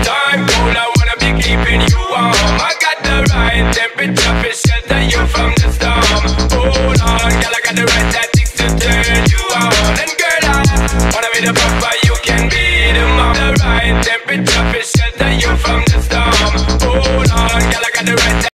Time, cold, I wanna be keeping you warm. I got the right temperature for shelter you from the storm. Hold on, girl, I got the right tactics to turn you on. And girl, I wanna be the papa, you can be the mom. The right temperature for shelter you from the storm. Hold on, girl, I got the right